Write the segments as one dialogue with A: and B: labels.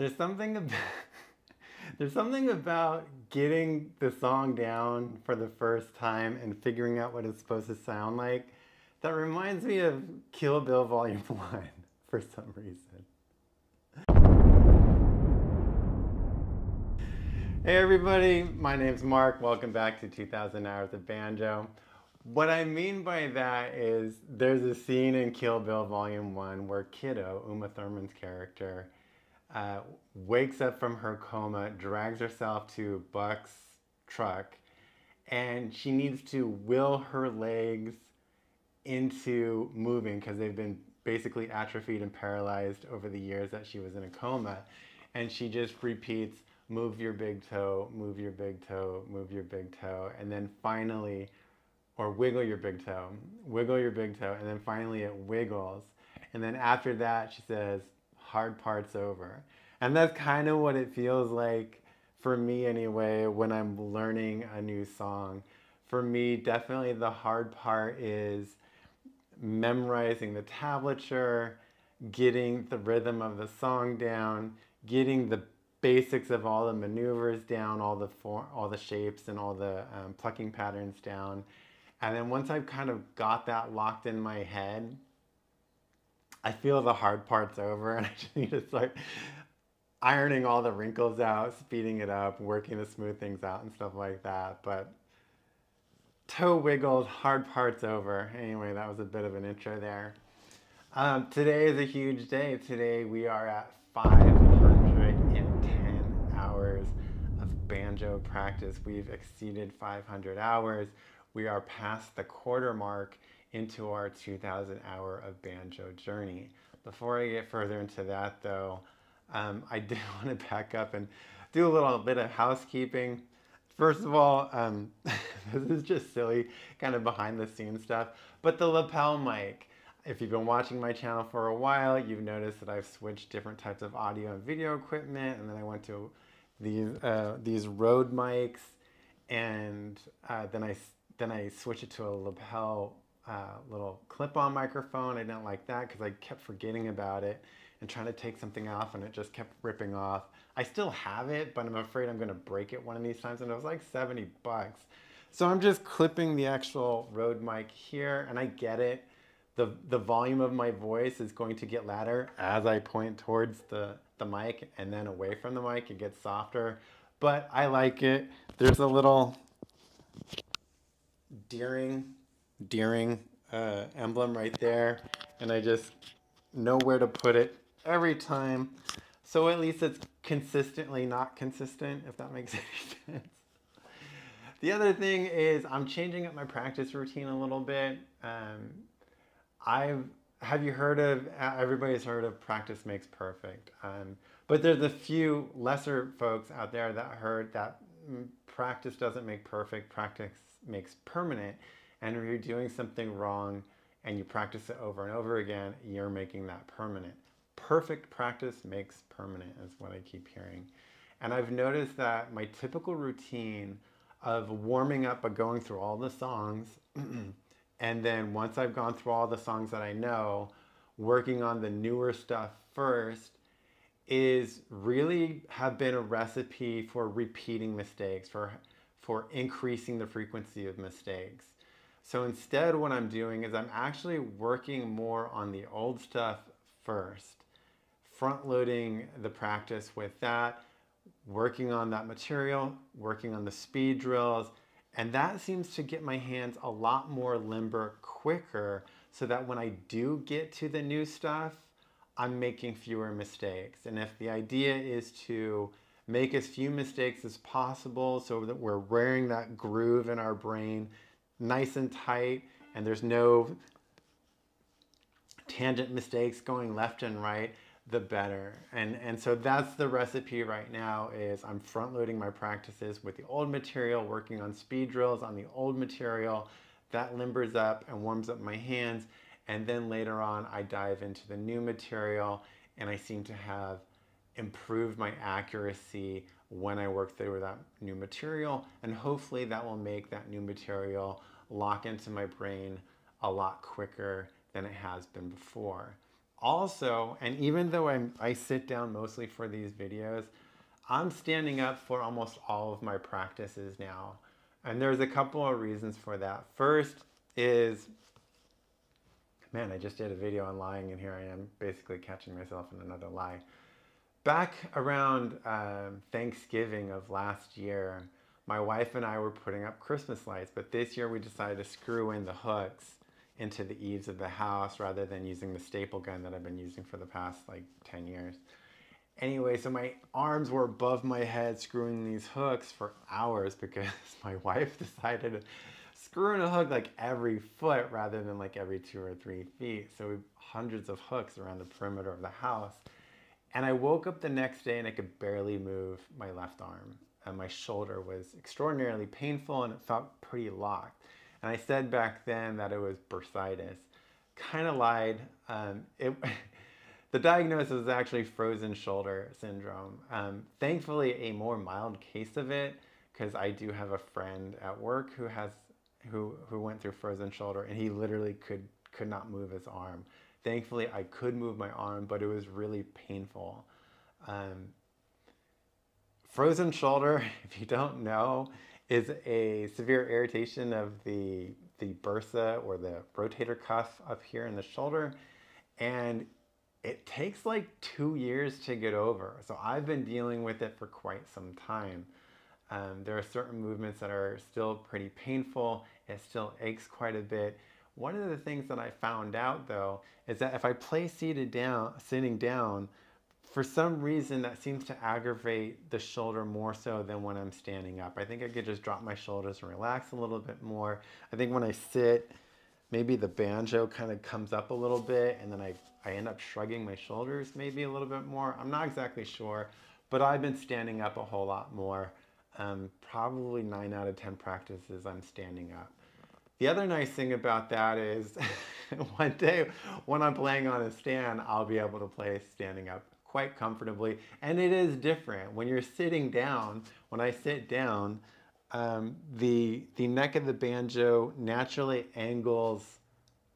A: There's something about there's something about getting the song down for the first time and figuring out what it's supposed to sound like that reminds me of Kill Bill Volume 1 for some reason. Hey everybody, my name's Mark. Welcome back to 2000 Hours of Banjo. What I mean by that is there's a scene in Kill Bill Volume 1 where Kiddo, Uma Thurman's character, uh, wakes up from her coma, drags herself to Buck's truck, and she needs to will her legs into moving because they've been basically atrophied and paralyzed over the years that she was in a coma. And she just repeats, move your big toe, move your big toe, move your big toe. And then finally, or wiggle your big toe, wiggle your big toe. And then finally it wiggles. And then after that, she says, hard part's over. And that's kind of what it feels like for me anyway when I'm learning a new song. For me, definitely the hard part is memorizing the tablature, getting the rhythm of the song down, getting the basics of all the maneuvers down, all the for, all the shapes and all the um, plucking patterns down. And then once I've kind of got that locked in my head, I feel the hard part's over and I just need to start ironing all the wrinkles out, speeding it up, working to smooth things out and stuff like that. But toe wiggled, hard parts over. Anyway, that was a bit of an intro there. Um, today is a huge day. Today we are at 510 hours of banjo practice. We've exceeded 500 hours. We are past the quarter mark into our 2000 hour of banjo journey. Before I get further into that though, um, I did want to back up and do a little bit of housekeeping. First of all, um, this is just silly, kind of behind the scenes stuff, but the lapel mic. If you've been watching my channel for a while, you've noticed that I've switched different types of audio and video equipment, and then I went to these uh, these Rode mics, and uh, then I then I switched it to a lapel little clip-on microphone. I didn't like that because I kept forgetting about it and trying to take something off and it just kept ripping off. I still have it, but I'm afraid I'm gonna break it one of these times and it was like 70 bucks. So I'm just clipping the actual Rode mic here and I get it. The, the volume of my voice is going to get louder as I point towards the, the mic and then away from the mic, it gets softer. But I like it. There's a little Deering, Deering uh, emblem right there. And I just know where to put it every time. So at least it's consistently not consistent, if that makes any sense. The other thing is I'm changing up my practice routine a little bit. Um, I've have you heard of everybody's heard of practice makes perfect um, but there's a few lesser folks out there that heard that mm, practice doesn't make perfect practice makes permanent and if you're doing something wrong and you practice it over and over again you're making that permanent perfect practice makes permanent is what I keep hearing. And I've noticed that my typical routine of warming up by going through all the songs, and then once I've gone through all the songs that I know, working on the newer stuff first, is really have been a recipe for repeating mistakes, for, for increasing the frequency of mistakes. So instead what I'm doing is I'm actually working more on the old stuff first front loading the practice with that, working on that material, working on the speed drills, and that seems to get my hands a lot more limber quicker so that when I do get to the new stuff, I'm making fewer mistakes. And if the idea is to make as few mistakes as possible so that we're wearing that groove in our brain nice and tight and there's no tangent mistakes going left and right, the better. And, and so that's the recipe right now is I'm front loading my practices with the old material, working on speed drills on the old material. That limbers up and warms up my hands. And then later on, I dive into the new material and I seem to have improved my accuracy when I work through that new material. And hopefully that will make that new material lock into my brain a lot quicker than it has been before. also, and even though I'm, I sit down mostly for these videos, I'm standing up for almost all of my practices now. And there's a couple of reasons for that. First is, man, I just did a video on lying, and here I am basically catching myself in another lie. Back around um, Thanksgiving of last year, my wife and I were putting up Christmas lights, but this year we decided to screw in the hooks into the eaves of the house rather than using the staple gun that I've been using for the past like 10 years. Anyway, so my arms were above my head screwing these hooks for hours because my wife decided to screw in a hook like every foot rather than like every two or three feet. So we hundreds of hooks around the perimeter of the house. And I woke up the next day and I could barely move my left arm. And my shoulder was extraordinarily painful and it felt pretty locked. And I said back then that it was bursitis. Kind of lied. Um, it, the diagnosis was actually frozen shoulder syndrome. Um, thankfully, a more mild case of it, because I do have a friend at work who has who who went through frozen shoulder, and he literally could could not move his arm. Thankfully, I could move my arm, but it was really painful. Um, frozen shoulder, if you don't know, is a severe irritation of the, the bursa or the rotator cuff up here in the shoulder. And it takes like two years to get over. So I've been dealing with it for quite some time. Um, there are certain movements that are still pretty painful. It still aches quite a bit. One of the things that I found out though is that if I play seated down, sitting down, for some reason that seems to aggravate the shoulder more so than when I'm standing up. I think I could just drop my shoulders and relax a little bit more. I think when I sit, maybe the banjo kind of comes up a little bit and then I, I end up shrugging my shoulders maybe a little bit more. I'm not exactly sure, but I've been standing up a whole lot more. Um, probably nine out of 10 practices I'm standing up. The other nice thing about that is one day when I'm playing on a stand, I'll be able to play standing up quite comfortably. And it is different. When you're sitting down, when I sit down, um, the, the neck of the banjo naturally angles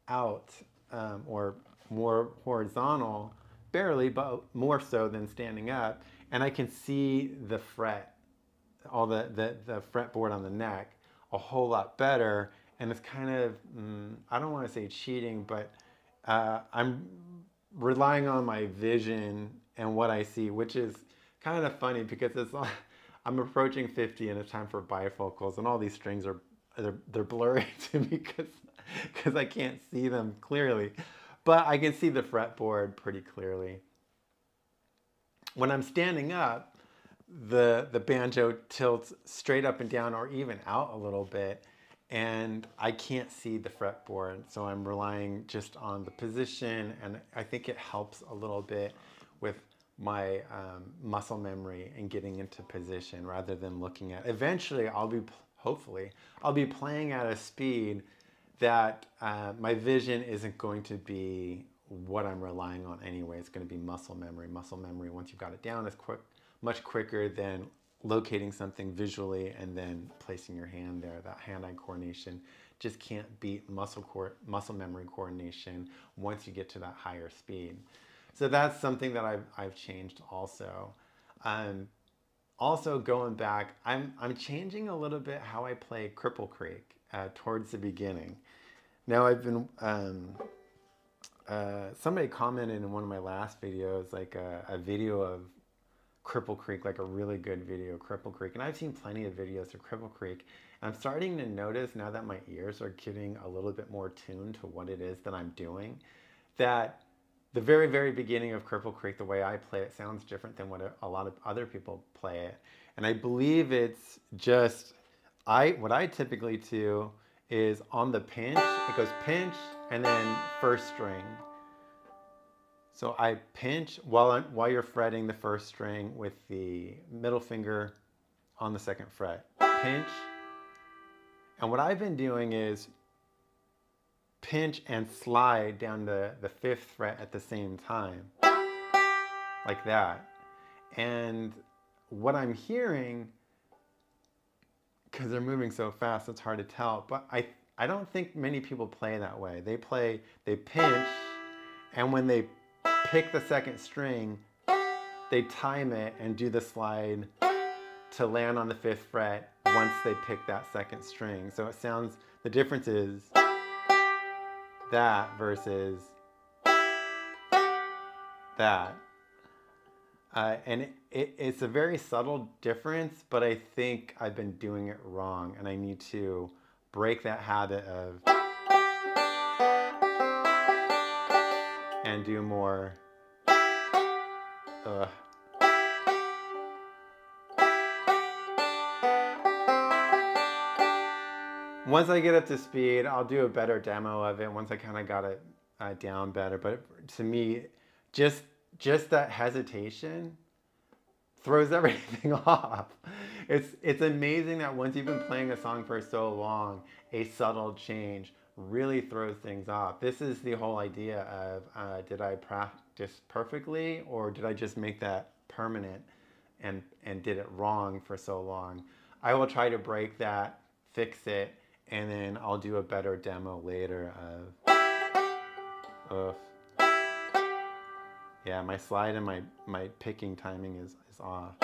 A: out um, or more horizontal, barely, but more so than standing up. And I can see the fret, all the, the, the fretboard on the neck a whole lot better. And it's kind of, mm, I don't want to say cheating, but uh, I'm relying on my vision and what I see, which is kind of funny because it's I'm approaching 50 and it's time for bifocals and all these strings are they're, they're blurry to me because because I can't see them clearly. But I can see the fretboard pretty clearly. When I'm standing up, the the banjo tilts straight up and down or even out a little bit and I can't see the fretboard so I'm relying just on the position and I think it helps a little bit with my um, muscle memory and getting into position rather than looking at. Eventually, I'll be, hopefully, I'll be playing at a speed that uh, my vision isn't going to be what I'm relying on anyway. It's going to be muscle memory. Muscle memory, once you've got it down, is quick, much quicker than locating something visually and then placing your hand there. That hand-eye coordination just can't beat muscle, muscle memory coordination once you get to that higher speed. So that's something that I've, I've changed also. Um, also going back, I'm, I'm changing a little bit how I play Cripple Creek uh, towards the beginning. Now I've been, um, uh, somebody commented in one of my last videos, like a, a video of Cripple Creek, like a really good video, Cripple Creek. And I've seen plenty of videos of Cripple Creek. And I'm starting to notice now that my ears are getting a little bit more tuned to what it is that I'm doing, that the very, very beginning of Cripple Creek, the way I play it sounds different than what a, lot of other people play it. And I believe it's just, I what I typically do is on the pinch, it goes pinch and then first string. So I pinch while, I'm, while you're fretting the first string with the middle finger on the second fret. Pinch. And what I've been doing is pinch and slide down the, the fifth fret at the same time, like that. And what I'm hearing, because they're moving so fast, it's hard to tell, but I, I don't think many people play that way. They play, they pinch, and when they pick the second string, they time it and do the slide to land on the fifth fret once they pick that second string. So it sounds, the difference is that versus that. Uh, and it, it, it's a very subtle difference, but I think I've been doing it wrong and I need to break that habit of and do more once I get up to speed, I'll do a better demo of it once I kind of got it uh, down better. But to me, just just that hesitation throws everything off. It's it's amazing that once you've been playing a song for so long, a subtle change really throws things off. This is the whole idea of uh, did I practice perfectly or did I just make that permanent and and did it wrong for so long? I will try to break that, fix it, and then I'll do a better demo later of, of yeah, my slide and my, my picking timing is, is off.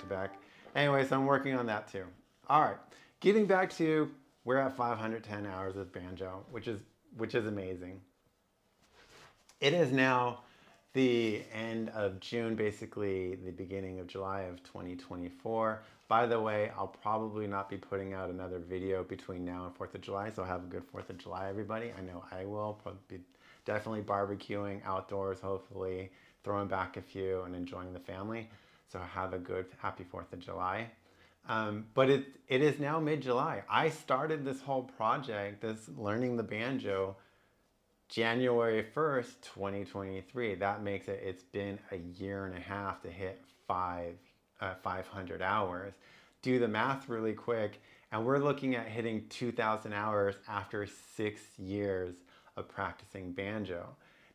A: To back. Anyway, so I'm working on that too. All right, getting back to you, we're at 510 hours with banjo, which is which is amazing. It is now the end of June, basically the beginning of July of 2024. By the way, I'll probably not be putting out another video between now and 4th of July, so have a good 4th of July, everybody. I know I will. Probably be definitely barbecuing outdoors, hopefully, throwing back a few and enjoying the family. So have a good, happy 4th of July. Um, but it, it is now mid-July. I started this whole project, this learning the banjo, January 1st, 2023. That makes it, it's been a year and a half to hit five, uh, 500 hours. Do the math really quick, and we're looking at hitting 2,000 hours after six years of practicing banjo.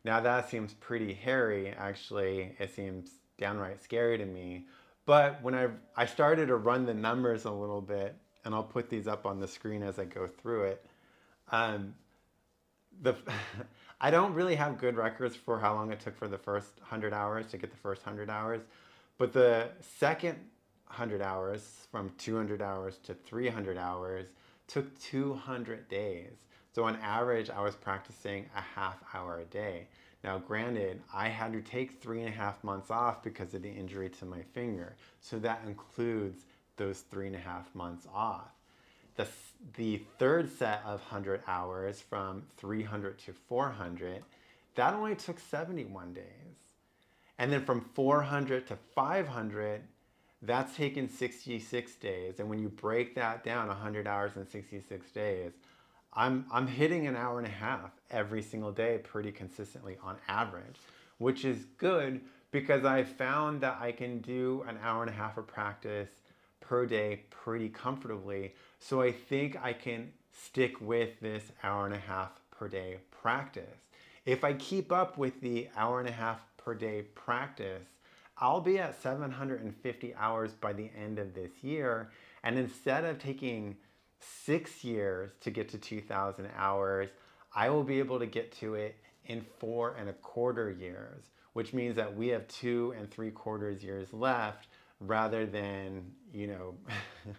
A: Now that seems pretty hairy, actually. It seems downright scary to me. But when I, I started to run the numbers a little bit, and I'll put these up on the screen as I go through it, um, the, I don't really have good records for how long it took for the first 100 hours to get the first 100 hours. But the second 100 hours, from 200 hours to 300 hours, took 200 days. So on average, I was practicing a half hour a day. Now, granted, I had to take three and a half months off because of the injury to my finger. So that includes those three and a half months off. The, the third set of 100 hours from 300 to 400, that only took 71 days. And then from 400 to 500, that's taken 66 days. And when you break that down, 100 hours and 66 days, I'm, I'm hitting an hour and a half every single day pretty consistently on average, which is good because I found that I can do an hour and a half of practice per day pretty comfortably. So I think I can stick with this hour and a half per day practice. If I keep up with the hour and a half per day practice, I'll be at 750 hours by the end of this year. And instead of taking six years to get to 2,000 hours, I will be able to get to it in four and a quarter years, which means that we have two and three quarters years left rather than, you know,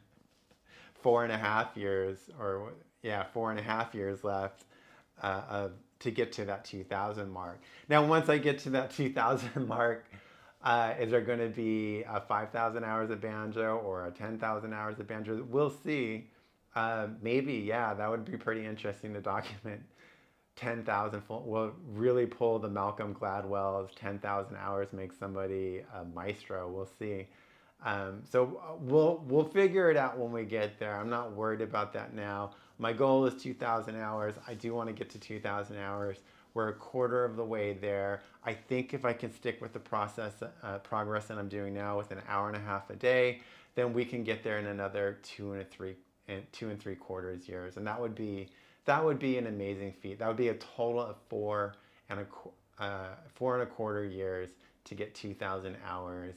A: four and a half years or yeah, four and a half years left uh, of, to get to that 2000 mark. Now, once I get to that 2000 mark, uh, is there going to be a 5,000 hours of banjo or a 10,000 hours of banjo? We'll see. Uh, maybe, yeah, that would be pretty interesting to document 10,000 full, will really pull the Malcolm Gladwell's 10,000 hours make somebody a maestro. We'll see. Um, so uh, we'll, we'll figure it out when we get there. I'm not worried about that now. My goal is 2,000 hours. I do want to get to 2,000 hours. We're a quarter of the way there. I think if I can stick with the process, uh, progress that I'm doing now with an hour and a half a day, then we can get there in another two and a three and two and three quarters years. And that would be that would be an amazing feat. That would be a total of four and a uh, four and a quarter years to get 2,000 hours,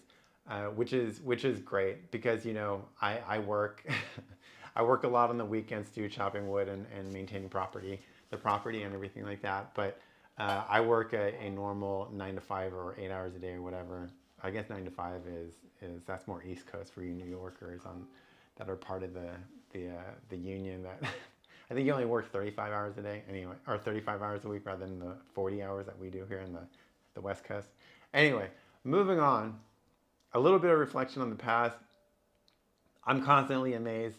A: uh, which is which is great because you know I, I work I work a lot on the weekends too, chopping wood and, and maintaining property, the property and everything like that. But uh, I work a, a normal nine to five or eight hours a day or whatever. I guess nine to five is is that's more East Coast for you New Yorkers on that are part of the the uh, the union that I think you only work 35 hours a day anyway, or 35 hours a week rather than the 40 hours that we do here in the, the West Coast. Anyway, moving on, a little bit of reflection on the past. I'm constantly amazed.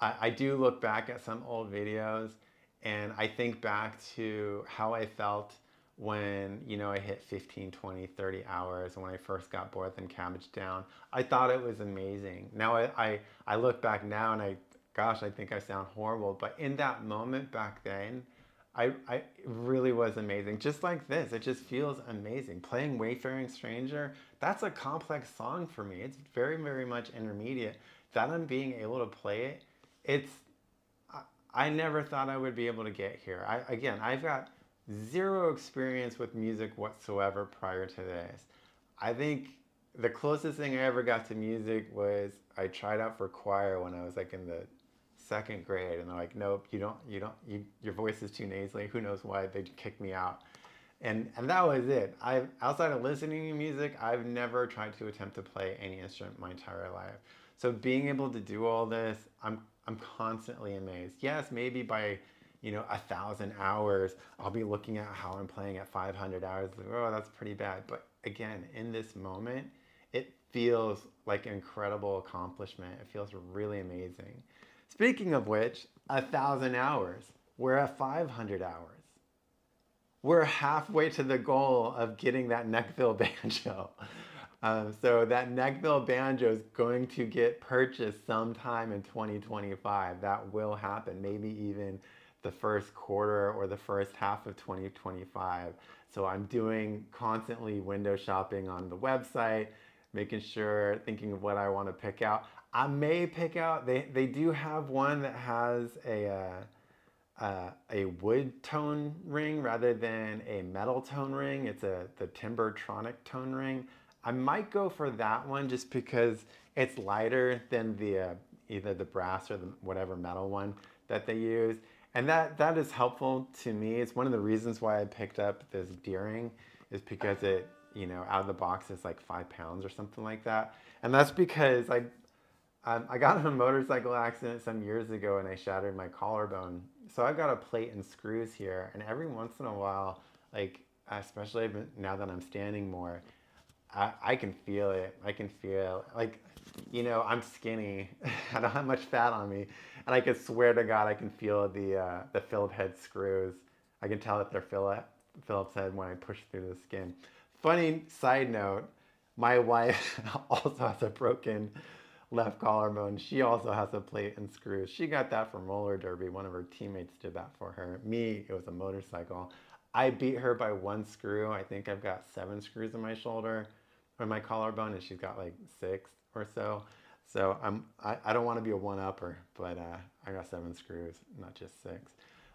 A: I, I do look back at some old videos and I think back to how I felt when you know I hit 15, 20, 30 hours when I first got bored Cabbage" down, I thought it was amazing. Now I, I, I look back now and I gosh, I think I sound horrible, but in that moment back then, I, I really was amazing. Just like this, it just feels amazing. Playing Wayfaring Stranger, that's a complex song for me. It's very, very much intermediate. That I'm being able to play it, it's, I, I never thought I would be able to get here. I, again, I've got zero experience with music whatsoever prior to this. I think the closest thing I ever got to music was I tried out for choir when I was like in the second grade, and they're like, nope, you don't, you don't, you, your voice is too nasally. Who knows why they kicked me out. And, and that was it. I outside of listening to music, I've never tried to attempt to play any instrument my entire life. So being able to do all this, I'm I'm constantly amazed. Yes, maybe by you know a thousand hours, I'll be looking at how I'm playing at 500 hours. Like, oh, that's pretty bad. But again, in this moment, it feels like an incredible accomplishment. It feels really amazing. Speaking of which, a thousand hours. We're at 500 hours. We're halfway to the goal of getting that Nechville banjo. Um, so that Nechville banjo is going to get purchased sometime in 2025. That will happen, maybe even the first quarter or the first half of 2025. So I'm doing constantly window shopping on the website, making sure, thinking of what I want to pick out. I may pick out, they, they do have one that has a, uh, uh, a wood tone ring rather than a metal tone ring. It's a the Timbertronic tone ring. I might go for that one just because it's lighter than the uh, either the brass or the whatever metal one that they use. And that, that is helpful to me. It's one of the reasons why I picked up this Deering is because it, you know, out of the box is like five pounds or something like that. And that's because I um, I got in a motorcycle accident some years ago and I shattered my collarbone. So I've got a plate and screws here, and every once in a while, like especially now that I'm standing more, I, I can feel it. I can feel like, you know, I'm skinny. I don't have much fat on me, and I can swear to God I can feel the uh, the Phillips head screws. I can tell that they're Phillips head when I push through the skin. Funny side note, my wife also has a broken left collarbone. She also has a plate and screws. She got that from roller derby. One of her teammates did that for her. Me, it was a motorcycle. I beat her by one screw. I think I've got seven screws in my shoulder my collarbone, and she's got like six or so. So I'm I, I don't want to be a one-upper, but uh, I got seven screws, not just six.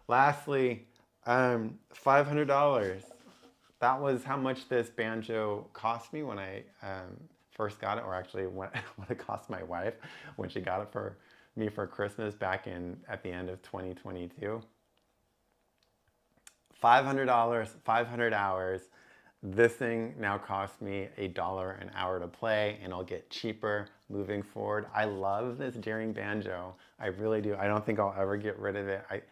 A: Lastly, um, five hundred dollars. That was how much this banjo cost me when I um, first got it, or actually what, what it cost my wife when she got it for me for Christmas back in at the end of 2022. $500, 500 hours. This thing now costs me a dollar an hour to play and I'll get cheaper moving forward. I love this Deering banjo. I really do. I don't think I'll ever get rid of it. I,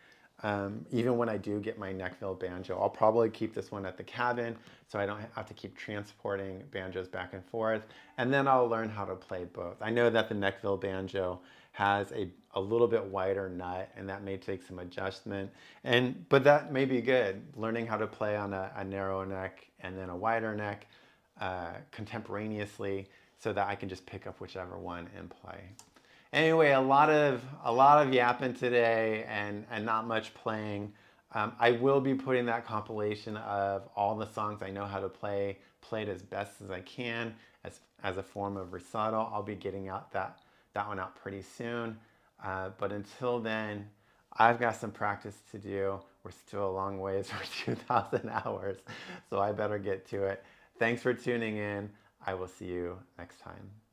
A: um, even when I do get my Nechville banjo, I'll probably keep this one at the cabin so I don't have to keep transporting banjos back and forth. And then I'll learn how to play both. I know that the Nechville banjo has a, a little bit wider nut and that may take some adjustment. And But that may be good, learning how to play on a, a narrow neck and then a wider neck uh, contemporaneously so that I can just pick up whichever one and play. Anyway, a lot of a lot of yapping today and and not much playing. Um, I will be putting that compilation of all the songs I know how to play, played as best as I can as, as a form of recital. I'll be getting out that, that one out pretty soon. Uh, but until then, I've got some practice to do. We're still a long ways for 2,000 hours, so I better get to it. Thanks for tuning in. I will see you next time.